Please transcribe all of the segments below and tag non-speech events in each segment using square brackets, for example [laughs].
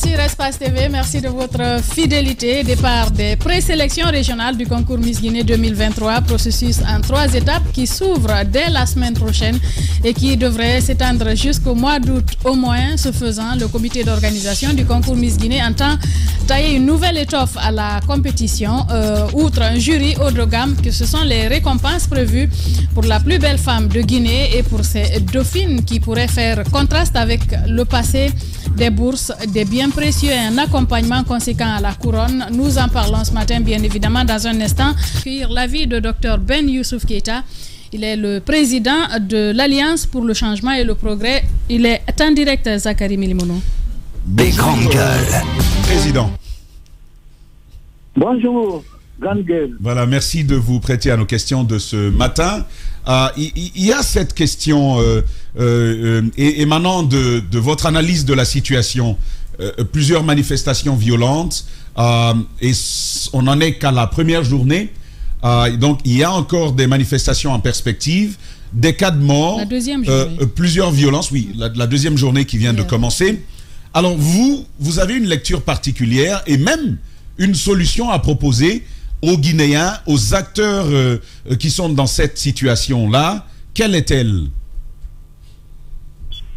Sur Espace TV, merci de votre fidélité. Départ des présélections régionales du concours Miss Guinée 2023, processus en trois étapes qui s'ouvre dès la semaine prochaine et qui devrait s'étendre jusqu'au mois d'août au moins. Ce faisant, le comité d'organisation du concours Miss Guinée entend tailler une nouvelle étoffe à la compétition. Euh, outre un jury haut de gamme, que ce sont les récompenses prévues pour la plus belle femme de Guinée et pour ces dauphines qui pourraient faire contraste avec le passé des bourses, des biens précieux et un accompagnement conséquent à la couronne. Nous en parlons ce matin, bien évidemment, dans un instant. L'avis de Dr Ben Youssouf Keita. Il est le président de l'Alliance pour le changement et le progrès. Il est en direct, Zachary Milimono. Des grandes gueules. Président. Bonjour, grande gueule. Voilà, merci de vous prêter à nos questions de ce matin. Euh, il y, a cette question euh, euh, émanant de, de, votre analyse de la situation. Plusieurs manifestations violentes et on n'en est qu'à la première journée. donc il y a encore des manifestations en perspective, des cas de mort, la deuxième journée. plusieurs violences, oui, la, la, deuxième journée qui vient de commencer. Alors vous, vous avez une lecture particulière et même une solution à proposer aux Guinéens, aux acteurs euh, euh, qui sont dans cette situation-là, quelle est-elle?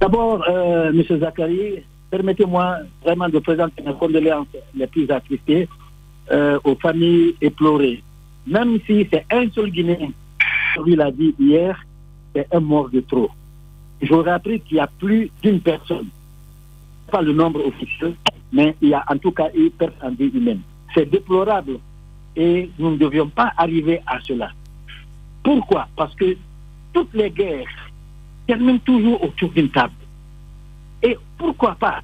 D'abord, euh, M. Zachary, permettez-moi vraiment de présenter mes condoléances les plus attristées aux familles éplorées. Même si c'est un seul Guinéen, lui l'a dit hier, c'est un mort de trop. J'aurais appris qu'il y a plus d'une personne, pas le nombre officiel, mais il y a en tout cas une personne en vie humaine. C'est déplorable et nous ne devions pas arriver à cela. Pourquoi? Parce que toutes les guerres terminent toujours autour d'une table. Et pourquoi pas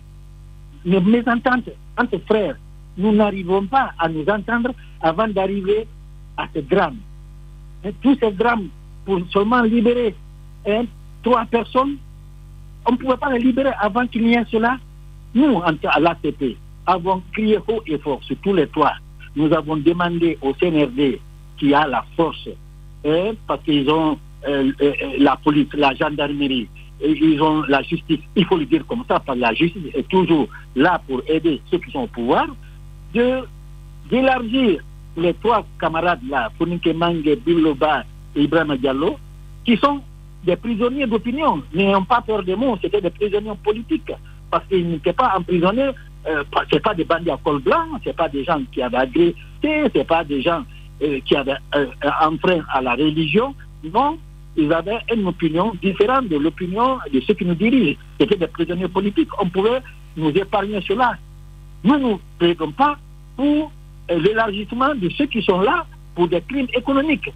Nos mésententes entre frères, nous n'arrivons pas à nous entendre avant d'arriver à ce drame. Et tous ces drames, pour seulement libérer trois personnes, on ne pouvait pas les libérer avant qu'il n'y ait cela. Nous, à l'ACP, avons crié haut et fort sur tous les toits nous avons demandé au CNRD qui a la force, hein, parce qu'ils ont euh, euh, la police, la gendarmerie, ils ont la justice, il faut le dire comme ça, parce que la justice est toujours là pour aider ceux qui sont au pouvoir, d'élargir les trois camarades là, Founike Mange, Biloba et Ibrahim Diallo, qui sont des prisonniers d'opinion, n'ayant pas peur des mots, c'était des prisonniers politiques, parce qu'ils n'étaient pas emprisonnés euh, ce pas des bandits à col blanc, ce pas des gens qui avaient agressé, ce pas des gens euh, qui avaient euh, enfreint à la religion. Non, ils avaient une opinion différente de l'opinion de ceux qui nous dirigent. C'était des prisonniers politiques. On pouvait nous épargner cela. Nous ne plaidons pas pour l'élargissement de ceux qui sont là pour des crimes économiques.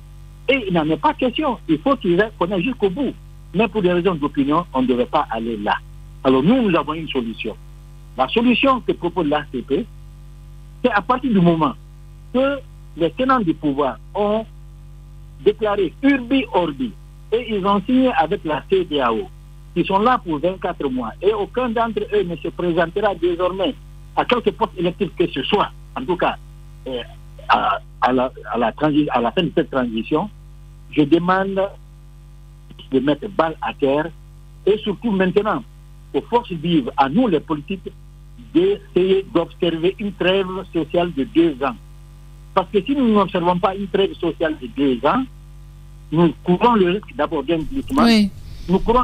Et il n'en est pas question. Il faut qu'ils aient jusqu'au bout. Mais pour des raisons d'opinion, on ne devait pas aller là. Alors nous, nous avons une solution. La solution que propose l'ACP, c'est à partir du moment que les tenants du pouvoir ont déclaré Urbi Orbi et ils ont signé avec la CDAO, qui sont là pour 24 mois, et aucun d'entre eux ne se présentera désormais à quelque poste électif que ce soit, en tout cas euh, à, la, à, la à la fin de cette transition, je demande de mettre balle à terre et surtout maintenant aux forces vives, à nous les politiques, d'essayer d'observer une trêve sociale de deux ans. Parce que si nous n'observons pas une trêve sociale de deux ans, nous courons le risque d'abord d'un glissement. Nous courons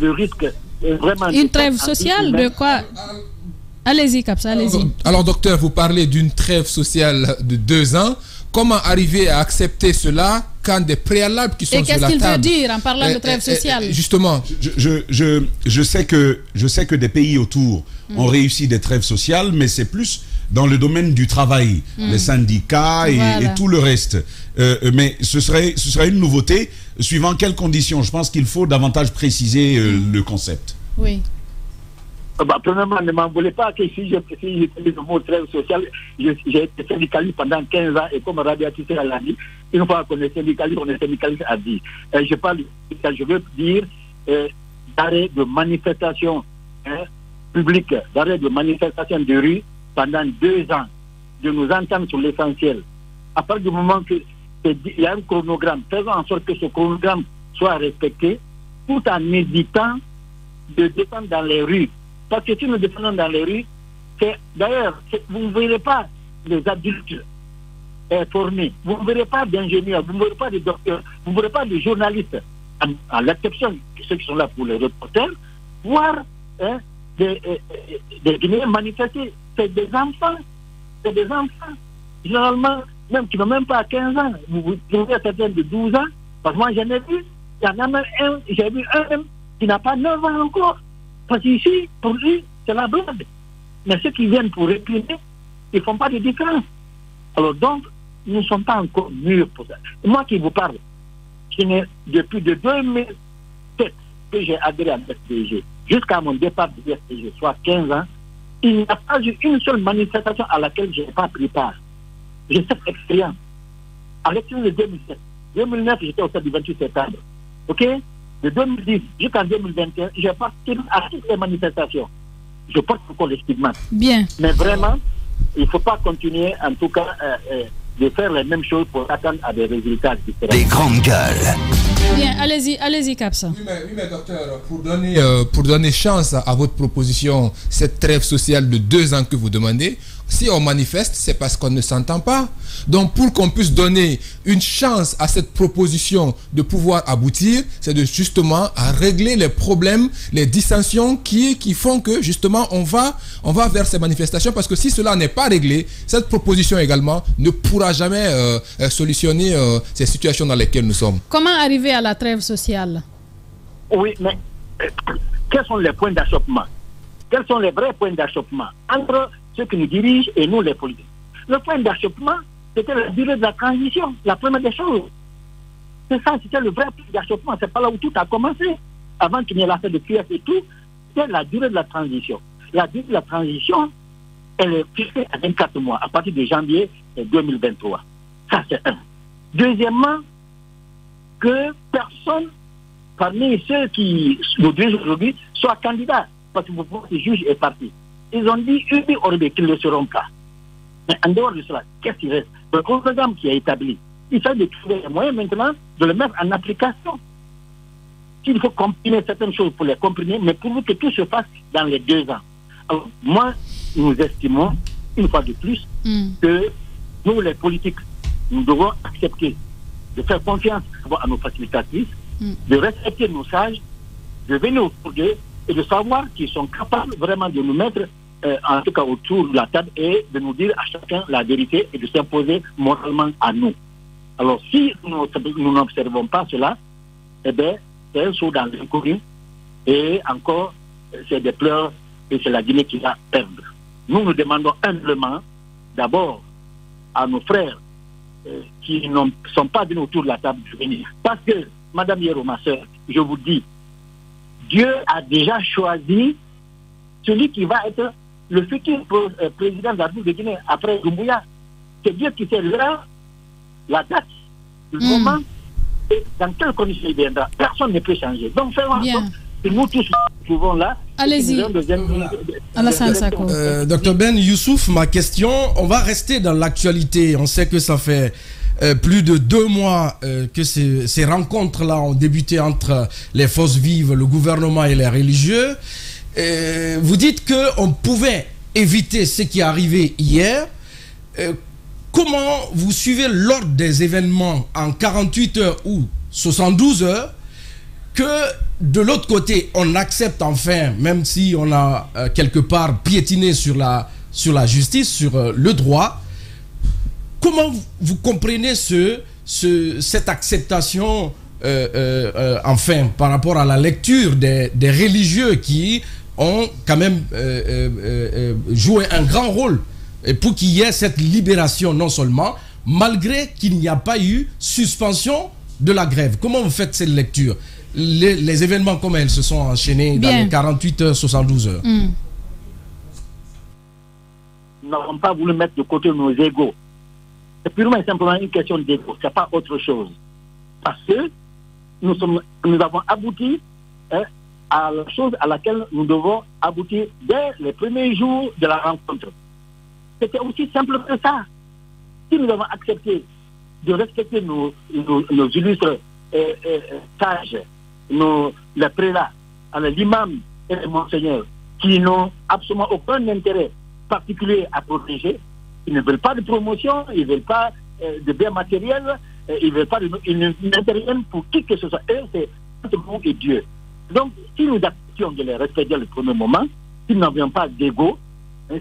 le risque euh, vraiment... Une trêve sociale de quoi? Allez-y, Capsa, allez-y. Alors, docteur, vous parlez d'une trêve sociale de deux ans. Comment arriver à accepter cela quand des préalables qui sont sur la table... Et qu'est-ce qu'il veut dire en parlant de trêve sociale? Justement. Je, je, je, sais que, je sais que des pays autour ont mm. réussi des trêves sociales, mais c'est plus dans le domaine du travail, mm. les syndicats et, tout le reste. Euh, mais ce serait, ce serait une nouveauté. Suivant quelles conditions Je pense qu'il faut davantage préciser euh, le concept. Oui. Euh, bah, premièrement, ne m'en voulez pas que si je si le mot trêve social, j'ai été syndicaliste pendant 15 ans et comme Rabia Tissé l'a dit, une fois qu'on est syndicaliste, on est syndicaliste à vie. je parle, je veux dire d'arrêt de manifestation hein, public d'arrêt de manifestation de rue pendant deux ans, de nous entendre sur l'essentiel. À partir du moment qu'il y a un chronogramme, faisons en sorte que ce chronogramme soit respecté, tout en évitant de descendre dans les rues. Parce que si nous descendons dans les rues, D'ailleurs, vous ne verrez pas les adultes formés, vous ne verrez pas d'ingénieurs, vous ne verrez pas de docteurs, vous ne verrez pas de journalistes, à, l'exception de ceux qui sont là pour les reporters, voir hein, des, des Guinéens manifester. C'est des enfants, c'est des enfants. Généralement, même qui n'ont même pas 15 ans, vous trouvez certains de 12 ans, parce que moi j'en ai vu, il y en a même un, j'ai vu un qui n'a pas 9 ans encore. Parce qu'ici, pour lui, c'est la blague. Mais ceux qui viennent pour réprimer, ils ne font pas de différence. Alors donc, nous ne sommes pas encore mûrs pour ça. Moi qui vous parle, depuis de 2007 que j'ai adhéré à l'FPG, jusqu'à mon départ de l'FPG, soit 15 ans, il n'y a pas eu une seule manifestation à laquelle je n'ai pas pris part. J'ai cette expérience. À l'exception de 2007. 2009, j'étais au stade du 28 septembre. OK? De 2010 jusqu'en 2021, j'ai participé à toutes les manifestations. Je porte encore les stigmates. Bien. Mais vraiment, il ne faut pas continuer, en tout cas, euh, euh, de faire les mêmes choses pour attendre à des résultats différents. Des grandes gueules. Bien, allez-y, allez-y, Capsa. Oui mais, docteur, pour donner, euh, pour donner chance à votre proposition, cette trêve sociale de deux ans que vous demandez, si on manifeste, c'est parce qu'on ne s'entend pas. Donc pour qu'on puisse donner une chance à cette proposition de pouvoir aboutir, c'est de justement à régler les problèmes, les dissensions qui, qui font que justement on va, on va vers ces manifestations parce que si cela n'est pas réglé, cette proposition également ne pourra jamais euh, euh, solutionner euh, ces situations dans lesquelles nous sommes. Comment arriver à la trêve sociale? Oui, mais quels sont les points d'achoppement? Quels sont les vrais points d'achoppement? Entre ceux qui nous dirigent et nous les politiques. Le point d'achoppement, c'était la durée de la transition, la première des choses. C'est ça, c'était le vrai point d'achoppement. C'est pas là où tout a commencé. Avant qu'il n'y ait l'affaire de QF et tout, c'est la durée de la transition. La durée de la transition, elle est fixée à 24 mois, à partir de janvier 2023. Ça, c'est un. Deuxièmement, que personne parmi ceux qui nous dirigent aujourd'hui soit candidat, parce que vous le juge est parti. Ils ont dit, Orbe, qu'ils ne seront pas. Mais en dehors de cela, qu'est-ce qui reste Le programme qui est établi, il de trouver les moyens maintenant de le mettre en application. S'il faut comprimer certaines choses pour les comprimer, mais pour que tout se fasse dans les deux ans. Alors, moi, nous estimons, une fois de plus, hmm. que nous, les politiques, nous devons accepter de faire confiance à nos facilitatrices, hmm. de respecter nos sages, de venir au d'eux et de savoir qu'ils sont capables vraiment de nous mettre, euh, en tout cas autour de la table, et de nous dire à chacun la vérité et de s'imposer moralement à nous. Alors, si nous n'observons pas cela, eh bien, c'est un saut dans l'inconnu, et encore, c'est des pleurs, et c'est la Guinée qui va perdre. Nous nous demandons humblement, d'abord, à nos frères euh, qui ne sont pas venus autour de la table de venir. Parce que, Madame Hierro, ma soeur, je vous dis, Dieu a déjà choisi celui qui va être le futur euh, président de la République de Guinée après Doumbouya. C'est Dieu qui sait l'heure, la date, le hmm. moment et dans quelles conditions il viendra. Personne ne peut changer. Donc faisons en sorte que nous tous nous trouvons là. Allez-y. Euh, docteur Ben Youssouf, ma question, on va rester dans l'actualité. On sait que ça fait euh, plus de deux mois euh, que ces, ces rencontres-là ont débuté entre les forces vives, le gouvernement et les religieux. Euh, vous dites qu'on pouvait éviter ce qui est arrivé hier. comment vous suivez l'ordre des événements en 48 heures ou 72 heures que de l'autre côté, on accepte enfin, même si on a quelque part piétiné sur la, sur la justice, sur le droit, Comment vous, comprenez ce, cette acceptation, euh, euh, euh, enfin, par rapport à la lecture des, religieux qui ont quand même joué un grand rôle pour qu'il y ait cette libération non seulement, malgré qu'il n'y a pas eu suspension de la grève. Comment vous faites cette lecture? Les, événements, comment ils se sont enchaînés dans les 48 heures, 72 heures hmm. Nous n'avons pas voulu mettre de côté nos égaux. C'est purement et simplement une question d'ego, ce n'est pas autre chose. Parce que nous, sommes, nous avons abouti à la chose à laquelle nous devons aboutir dès les premiers jours de la rencontre. C'était aussi simple que ça. Si nous avons accepté de respecter nos, nos, illustres euh, euh, sages, nos, les prélats, l'imam et les monseigneurs, qui n'ont absolument aucun intérêt particuliers à protéger. Ils ne veulent pas de promotion, ils ne veulent pas euh, de biens matériels, euh, ils ne veulent pas de, ils n'interviennent pour qui que ce soit. Eux, c'est et Dieu. Donc, si nous acceptions de les respecter le premier moment, si nous n'avions pas d'ego,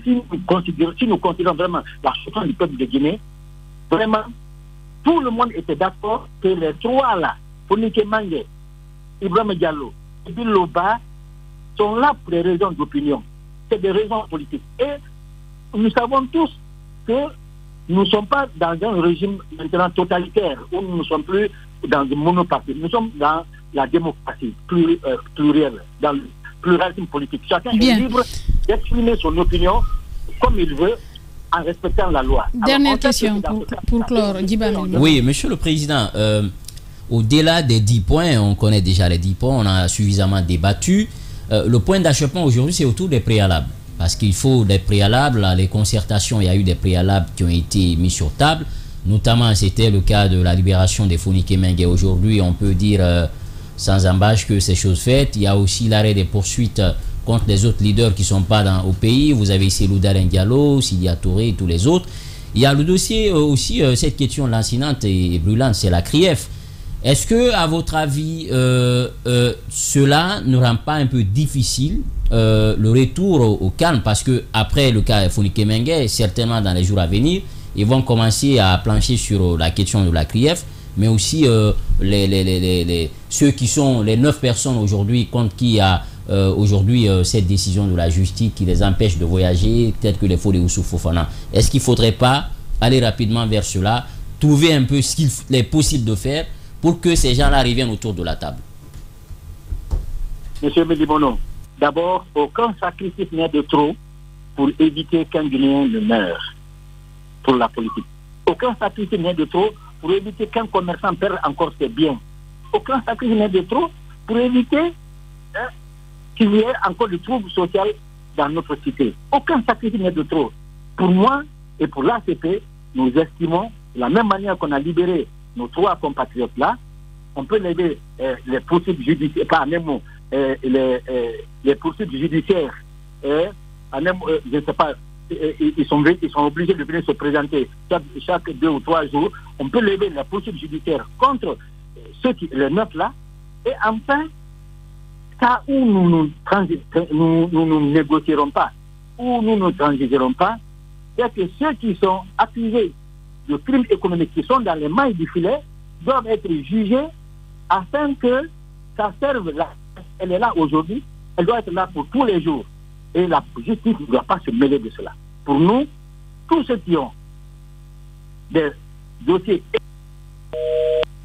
si nous, considérons, vraiment la situation du peuple de Guinée, vraiment, tout le monde était d'accord que les trois là, Fonike Mange, Ibrahim Diallo et Biloba, sont là pour des raisons d'opinion. C'est des raisons politiques. Et nous savons tous que nous ne sommes pas dans un régime maintenant totalitaire, où nous ne sommes plus dans un monoparti. Nous sommes dans la démocratie euh, plurielle, dans le pluralisme politique. Chacun est libre d'exprimer son opinion comme il veut en respectant la loi. Dernière question pour, pour clore. Oui, monsieur le Président, euh, au-delà des 10 points, on connaît déjà les 10 points, on a suffisamment débattu. Euh, le point d'achèvement aujourd'hui, c'est autour des préalables. Parce qu'il faut des préalables, les concertations, il y a eu des préalables qui ont été mis sur table. Notamment, c'était le cas de la libération des Fonike Mengue. Aujourd'hui, on peut dire euh, sans embâche que c'est chose faite. Il y a aussi l'arrêt des poursuites contre les autres leaders qui ne sont pas dans, au pays. Vous avez ici Loudalen Diallo, Sidia Touré et tous les autres. Il y a le dossier euh, aussi, cette question lancinante et brûlante, c'est la CRIEF. Est-ce que, à votre avis, euh, euh, cela ne rend pas un peu difficile euh, le retour au, calme? Parce que après le cas Fonike Mengue, certainement dans les jours à venir, ils vont commencer à plancher sur la question de la CRIEF, mais aussi les, les, ceux qui sont les neuf personnes aujourd'hui contre qui a aujourd'hui cette décision de la justice qui les empêche de voyager, peut-être que les faux ou Fofana. Est-ce qu'il ne faudrait pas aller rapidement vers cela, trouver un peu ce qu'il est possible de faire pour que ces gens-là reviennent autour de la table? Monsieur Médibono, d'abord, aucun sacrifice n'est de trop pour éviter qu'un Guinéen ne meure pour la politique. Aucun sacrifice n'est de trop pour éviter qu'un commerçant perde encore ses biens. Aucun sacrifice n'est de trop pour éviter hein, qu'il y ait encore du trouble social dans notre cité. Aucun sacrifice n'est de trop. Pour moi et pour l'ACP, nous estimons, de la même manière qu'on a libéré nos trois compatriotes-là, on peut aider euh, les poursuites judiciaires, pas même euh, les, euh, les poursuites judiciaires, euh, même, je ne sais pas, ils sont, obligés de venir se présenter chaque, deux ou trois jours. On peut lever les poursuites judiciaires contre ceux qui, les neuf là. Et enfin, ça où nous, nous, nous négocierons pas, où nous ne transigerons pas, c'est que ceux qui sont accusés de crimes économiques qui sont dans les mailles du filet doivent être jugés afin que ça serve là. Elle est là aujourd'hui, elle doit être là pour tous les jours. Et la justice ne doit pas se mêler de cela. Pour nous, tous ceux qui ont des dossiers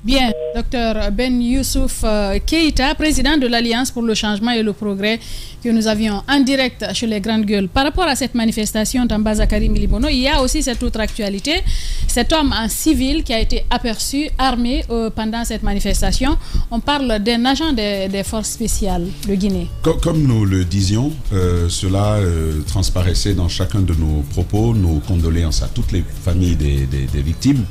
Bien, docteur Ben Youssouf euh, Keita, président de l'Alliance pour le changement et le progrès que nous avions en direct chez les Grandes Gueules. Par rapport à cette manifestation d'Ambazakari Milibono, il y a aussi cette autre actualité. Cet homme en civil qui a été aperçu armé euh, pendant cette manifestation. On parle d'un agent des, forces spéciales de Guinée. Comme, nous le disions, euh, cela transparaissait dans chacun de nos propos, nos condoléances à toutes les familles des victimes.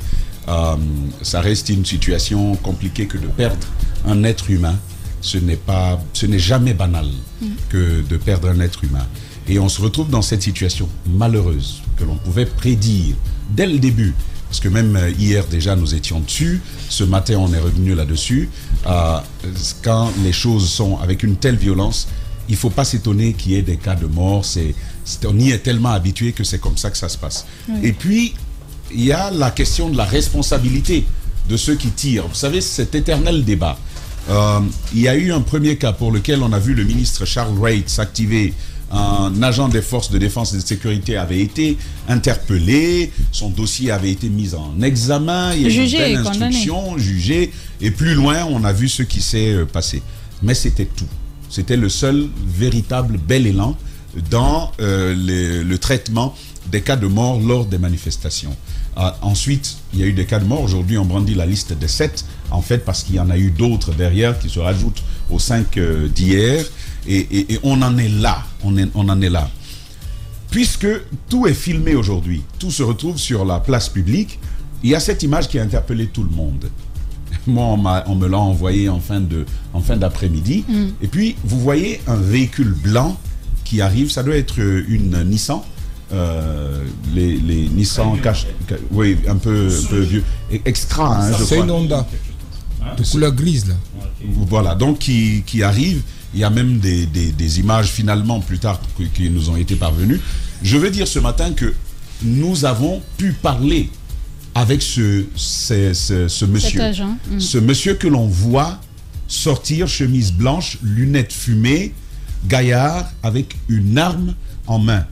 Euh, ça reste une situation compliquée que de perdre un être humain. Ce n'est pas, ce n'est jamais banal mm. que de perdre un être humain. Et on se retrouve dans cette situation malheureuse que l'on pouvait prédire dès le début. Parce que même euh, hier déjà nous étions dessus, ce matin on est revenu là-dessus. Euh, quand les choses sont avec une telle violence, il ne faut pas s'étonner qu'il y ait des cas de mort. C'est, on y est tellement habitué que c'est comme ça que ça se passe. Et puis, il y a la question de la responsabilité de ceux qui tirent. Vous savez, cet éternel débat. Euh, il y a eu un premier cas pour lequel on a vu le ministre Charles Wright s'activer. Un agent des forces de défense et de sécurité avait été interpellé, son dossier avait été mis en examen, il y a eu une instruction, jugé, et plus loin, on a vu ce qui s'est euh, passé. Mais c'était tout. C'était le seul véritable bel élan dans euh, le traitement des cas de mort lors des manifestations. Ah, ensuite, il y a eu des cas de mort. Aujourd'hui, on brandit la liste des sept, en fait, parce qu'il y en a eu d'autres derrière qui se rajoutent aux cinq euh, d'hier. Et, on en est là. On, on en est là. Puisque tout est filmé aujourd'hui, tout se retrouve sur la place publique, il y a cette image qui a interpellé tout le monde. [laughs] Moi, on, me l'a envoyé en fin d'après-midi. Mm. Et puis, vous voyez un véhicule blanc qui arrive, ça doit être une Nissan, euh, les, les Nissan oui, un peu, un peu vieux, Et extra, hein, je C'est une Honda de couleur grise là. Voilà, donc qui, qui arrive. Il y a même des, des- des images finalement plus tard qui, qui nous ont été parvenues. Je veux dire ce matin que nous avons pu parler avec ce, ce, ce- ce monsieur. agent, mm. Ce monsieur que l'on voit sortir chemise blanche, lunettes fumées, gaillard avec une arme en main.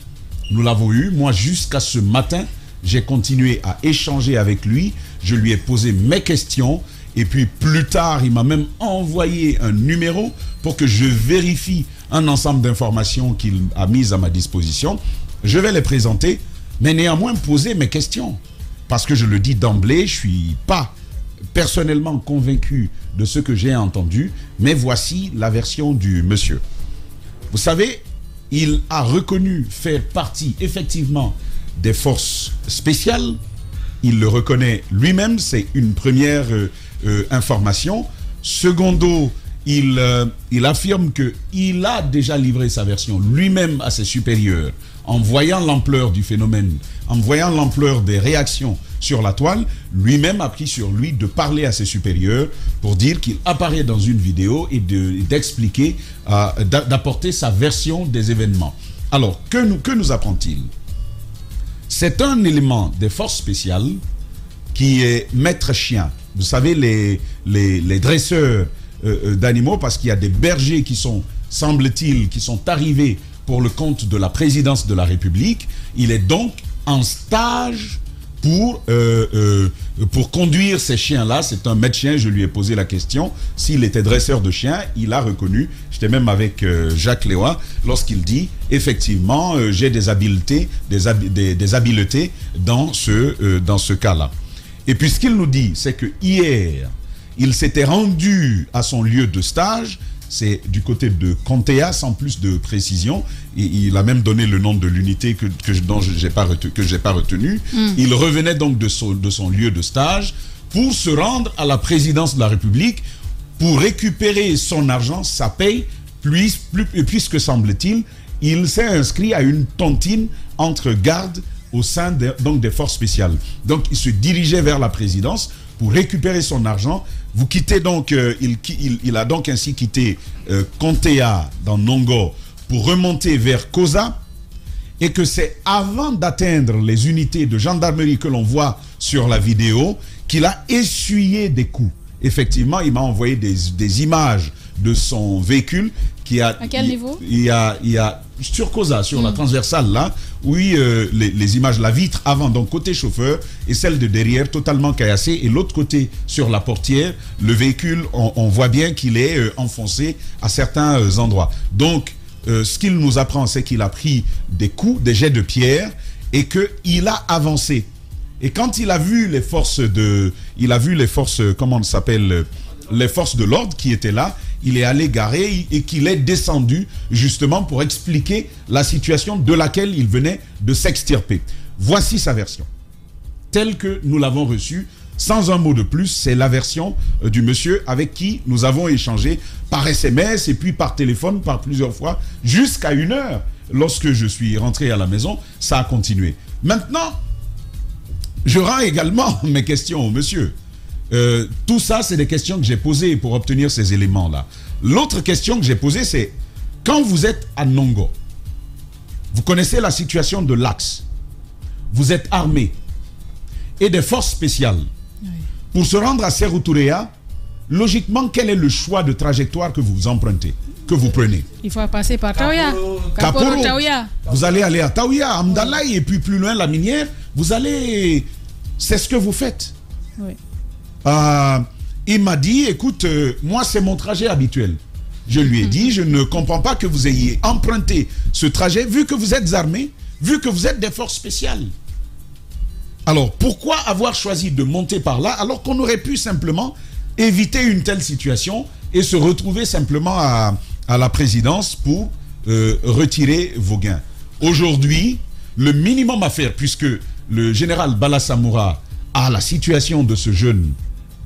Nous l'avons eu. Moi, jusqu'à ce matin, j'ai continué à échanger avec lui. Je lui ai posé mes questions. Et puis plus tard, il m'a même envoyé un numéro pour que je vérifie un ensemble d'informations qu'il a mises à ma disposition. Je vais les présenter, mais néanmoins poser mes questions. Parce que je le dis d'emblée, je suis pas personnellement convaincu de ce que j'ai entendu, mais voici la version du monsieur. Vous savez, il a reconnu faire partie effectivement des forces spéciales. Il le reconnaît lui-même, c'est une première euh, euh, information. Secondo, il, euh, il affirme qu'il a déjà livré sa version lui-même à ses supérieurs en voyant l'ampleur du phénomène, en voyant l'ampleur des réactions sur la toile, lui-même a pris sur lui de parler à ses supérieurs pour dire qu'il apparaît dans une vidéo et de- et d'expliquer, euh, d'a- d'apporter sa version des événements. Alors, que nous, apprend-il? C'est un élément des forces spéciales qui est maître chien. Vous savez, les dresseurs euh, euh, d'animaux, parce qu'il y a des bergers qui sont, semble-t-il, qui sont arrivés pour le compte de la présidence de la République. Il est donc en stage pour, euh, euh, conduire ces chiens-là. C'est un maître chien, je lui ai posé la question. S'il était dresseur de chiens, il a reconnu. J'étais même avec euh, Jacques Léoin lorsqu'il dit, effectivement, j'ai des habiletés, habiletés dans ce, dans ce cas-là. Et puis ce qu'il nous dit, c'est que hier, il s'était rendu à son lieu de stage, c'est du côté de Contea, sans plus de précision. Et il a même donné le nom de l'unité que, que je- dont pas, retu- que j'ai pas retenu. Il revenait donc de son, de son lieu de stage pour se rendre à la présidence de la République pour récupérer son argent, sa paye, puis- plus- puisque semble-t-il, il s'est inscrit à une tontine entre gardes au sein des- donc des forces spéciales. Donc il se dirigeait vers la présidence pour récupérer son argent. Vous quittez donc, euh, il, a donc ainsi quitté euh, Kontea dans Nongo pour remonter vers Koza et que c'est avant d'atteindre les unités de gendarmerie que l'on voit sur la vidéo qu'il a essuyé des coups. Effectivement, il m'a envoyé des images de son véhicule qui a... À quel il- niveau il y a, il y a sur Cosa, sur la transversale là, oui, euh, les, les images, la vitre avant, donc côté chauffeur, et celle de derrière totalement caillassée, et l'autre côté sur la portière, le véhicule, on, on voit bien qu'il est euh, enfoncé à certains euh, endroits. Donc, euh, ce qu'il nous apprend, c'est qu'il a pris des coups, des jets de pierre, et qu'il a avancé. Et quand il a vu les forces de, il a vu les forces, comment on s'appelle, les forces de l'ordre qui étaient là, il est allé garer et qu'il est descendu justement pour expliquer la situation de laquelle il venait de s'extirper. Voici sa version. Telle que nous l'avons reçue, sans un mot de plus, c'est la version euh, du monsieur avec qui nous avons échangé par SMS et puis par téléphone par plusieurs fois, jusqu'à une heure. Lorsque je suis rentré à la maison, ça a continué. Maintenant, je rends également [laughs] mes questions au monsieur. Euh, tout ça, c'est des questions que j'ai posées pour obtenir ces éléments-là. L'autre question que j'ai posée, c'est quand vous êtes à Nongo, vous connaissez la situation de l'axe, vous êtes armé et des forces spéciales. Pour se rendre à Seruturea, logiquement, quel est le choix de trajectoire que vous empruntez, que vous prenez? Il faut passer par Taouya. Kaporo. Kaporo Taouya? Vous allez aller à Taouya, à Amdalaï, et puis plus loin, la minière. Vous allez... C'est ce que vous faites. Oui. Euh, il m'a dit, écoute, euh, moi c'est mon trajet habituel. Je lui ai dit, je ne comprends pas que vous ayez emprunté ce trajet, vu que vous êtes armé, vu que vous êtes des forces spéciales. Alors, pourquoi avoir choisi de monter par là alors qu'on aurait pu simplement éviter une telle situation et se retrouver simplement à, à la présidence pour euh, retirer vos gains? Aujourd'hui, le minimum à faire, puisque le général Balasamoura a la situation de ce jeune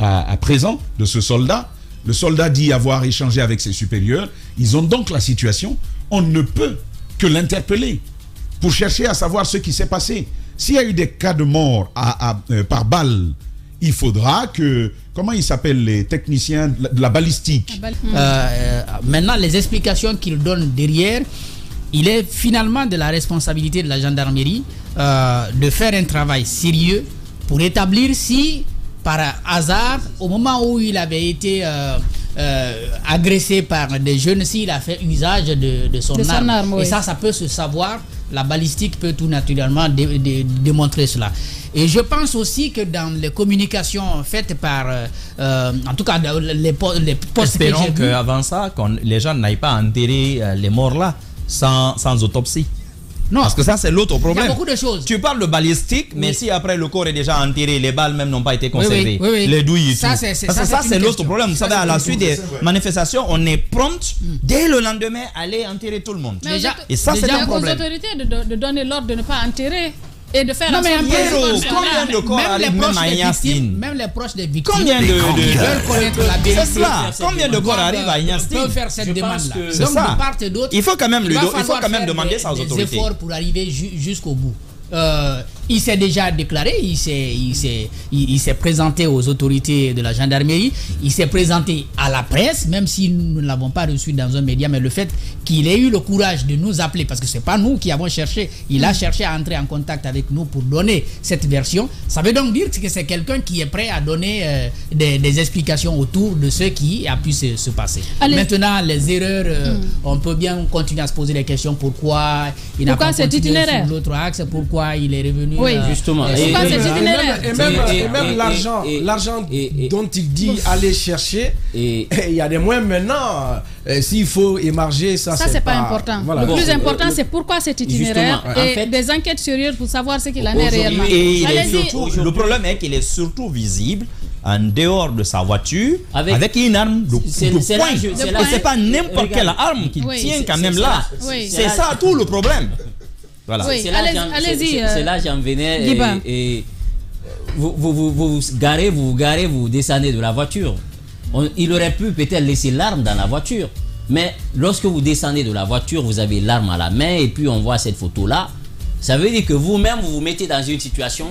à, à présent, de ce soldat, le soldat dit avoir échangé avec ses supérieurs, ils ont donc la situation, on ne peut que l'interpeller pour chercher à savoir ce qui s'est passé. S'il y a eu des cas de mort à, euh, par balle, il faudra que, comment ils s'appellent les techniciens de la, balistique? Euh, Maintenant, les explications qu'il donne derrière, il est finalement de la responsabilité de la gendarmerie de faire un travail sérieux pour établir si, par hasard, au moment où il avait été euh, agressé par des jeunes s'il a fait usage de, son, arme. Et ça, ça peut se savoir. La balistique peut tout naturellement démontrer cela. Et je pense aussi que dans les communications faites par, euh, euh, en tout cas, les, les postes Espérons qu'avant ça, les gens n'aillent pas enterrer les morts là sans, sans autopsie. Non. Parce que ça, c'est l'autre problème. Il y a beaucoup de choses. Tu parles de balistique, mais si après le corps est déjà enterré, les balles même n'ont pas été conservées, les douilles et ça, tout. Parce que ça, c'est l'autre problème. Vous savez, à la suite des manifestations, on est prompt, mm. dès le lendemain, à aller enterrer tout le monde. Déjà, et ça, c'est un problème. aux autorités de, de donner l'ordre de ne pas enterrer et de faire non, mais combien de corps arrivent même à Ignastine Même les proches des victimes Combien de, veulent connaître la vérité. Combien de corps arrivent à Ignastine peuvent faire cette demande-là. Donc, de part et d'autre, il faut quand même, il faut quand même demander ça aux autorités. des efforts pour arriver jusqu'au bout. Il s'est déjà déclaré, il s'est, il, il, s'est présenté aux autorités de la gendarmerie, il s'est présenté à la presse, même si nous ne l'avons pas reçu dans un média, mais le fait qu'il ait eu le courage de nous appeler, parce que ce n'est pas nous qui avons cherché, il a mm. cherché à entrer en contact avec nous pour donner cette version, ça veut donc dire que c'est quelqu'un qui est prêt à donner euh, des, explications autour de ce qui a pu se, passer. Maintenant, les erreurs, euh, mm. on peut bien continuer à se poser des questions, pourquoi il n'a pas continué sur l'autre axe, pourquoi il est revenu? Oui, justement. Et, même, l'argent, l'argent dont il dit aller chercher, [laughs] il y a des moyens maintenant. Euh, s'il faut émarger, ça, ça c'est pas, important. Le plus important, c'est pourquoi cet itinéraire et des enquêtes sérieuses pour savoir ce qu'il en est réellement. Et le problème est qu'il est surtout visible en dehors de sa voiture avec, une arme de, de poing. C'est pas n'importe quelle arme qu'il tient quand même là. C'est ça tout le problème. Voilà. c'est là que j'en venais. Et, vous, vous, vous, vous, garez, vous garez, vous descendez de la voiture. il aurait pu peut-être laisser l'arme dans la voiture. Mais lorsque vous descendez de la voiture, vous avez l'arme à la main et puis on voit cette photo-là. Ça veut dire que vous-même, vous vous mettez dans une situation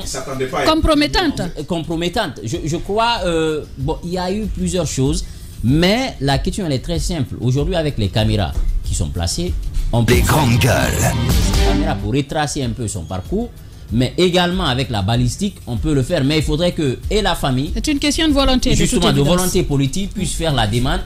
compromettante. compromettante. Je, je crois, euh, bon, il y a eu plusieurs choses, mais la question elle est très simple. Aujourd'hui, avec les caméras qui sont placées, on peut... Des grandes gueules. Pour retracer un peu son parcours mais également avec la balistique, on peut le faire. Mais il faudrait que et la famille. C'est une question de volonté. Justement, de, volonté politique puisse faire la demande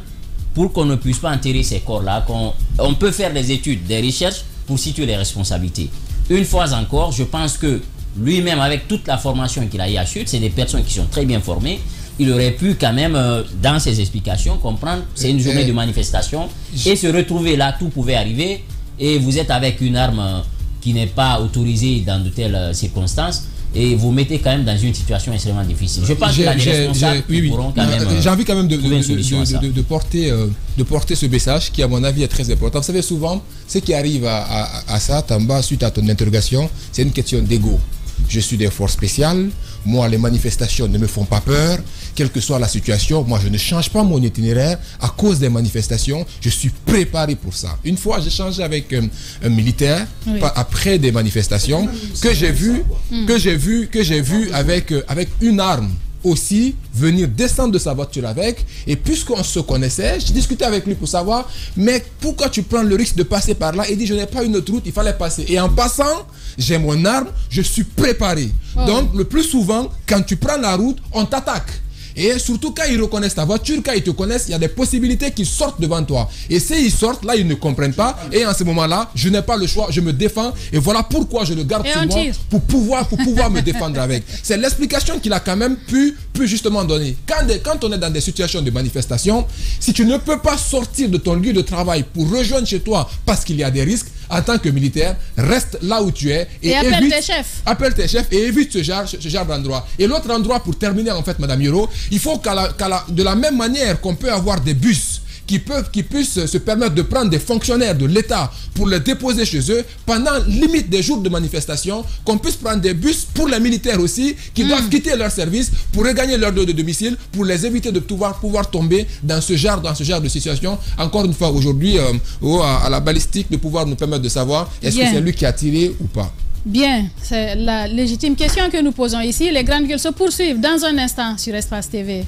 pour qu'on ne puisse pas enterrer ces corps-là. Qu'on on peut faire des études, des recherches pour situer les responsabilités. Une fois encore, je pense que lui-même, avec toute la formation qu'il a eu à Chute, c'est des personnes qui sont très bien formées. Il aurait pu quand même, euh, dans ses explications, comprendre c'est une journée de manifestation et se retrouver là, tout pouvait arriver et vous êtes avec une arme euh, qui n'est pas autorisée dans de telles euh, circonstances et vous mettez quand même dans une situation extrêmement difficile. Je pense que les responsables pourront quand même. J'ai envie quand même de, de, porter, de porter ce message qui, à mon avis, est très important. Vous savez, souvent, ce qui arrive à, à, à ça, Tamba, suite à ton interrogation, c'est une question d'ego. Je suis des forces spéciales. Moi, les manifestations ne me font pas peur. Quelle que soit la situation, moi, je ne change pas mon itinéraire à cause des manifestations. Je suis préparé pour ça. Une fois, j'ai changé avec euh, un, militaire après des manifestations que j'ai vu, que j'ai vu, que j'ai vu avec, euh, avec une arme aussi venir descendre de sa voiture avec. Et puisqu'on se connaissait, je discutais avec lui pour savoir, mais pourquoi tu prends le risque de passer par là? Il dit, je n'ai pas une autre route, il fallait passer. Et en passant, j'ai mon arme, je suis préparé. Oh. Donc, le plus souvent, quand tu prends la route, on t'attaque. Et surtout quand ils reconnaissent ta voiture, quand ils te connaissent, il y a des possibilités qui sortent devant toi. Et s'ils sortent, là, ils ne comprennent pas. Et en ce moment-là, je n'ai pas le choix, je me défends. Et voilà pourquoi je le garde sur moi pour pouvoir, pour pouvoir me défendre avec. C'est l'explication qu'il a quand même pu, pu justement donner. Quand, quand on est dans des situations de manifestation, si tu ne peux pas sortir de ton lieu de travail pour rejoindre chez toi parce qu'il y a des risques, en tant que militaire, reste là où tu es et, appelle tes chefs. Appelle tes chefs et évite ce genre, ce genre d'endroit. Et l'autre endroit, pour terminer en fait, Madame Yoro, il faut qu'à de la même manière qu'on peut avoir des bus qui peuvent, qui puissent se permettre de prendre des fonctionnaires de l'État pour les déposer chez eux pendant limite des jours de manifestation, qu'on puisse prendre des bus pour les militaires aussi qui hmm. doivent quitter leur service pour regagner leur lieu de domicile, pour les éviter de pouvoir, pouvoir tomber dans ce genre, dans ce genre de situation. Encore une fois, aujourd'hui, euh, à, la balistique, de pouvoir nous permettre de savoir est-ce que c'est lui qui a tiré ou pas. Bien, c'est la légitime question que nous posons ici. Les grandes gueules se poursuivent dans un instant sur Espace TV.